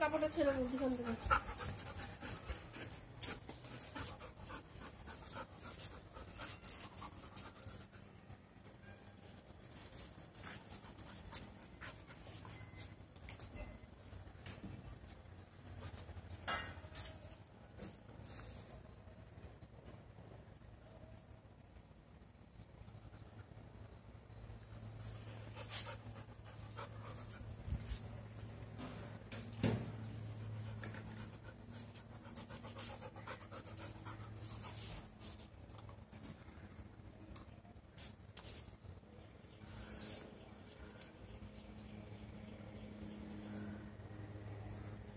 কাপড়টা ছেড়ে মধ্যখান থেকে।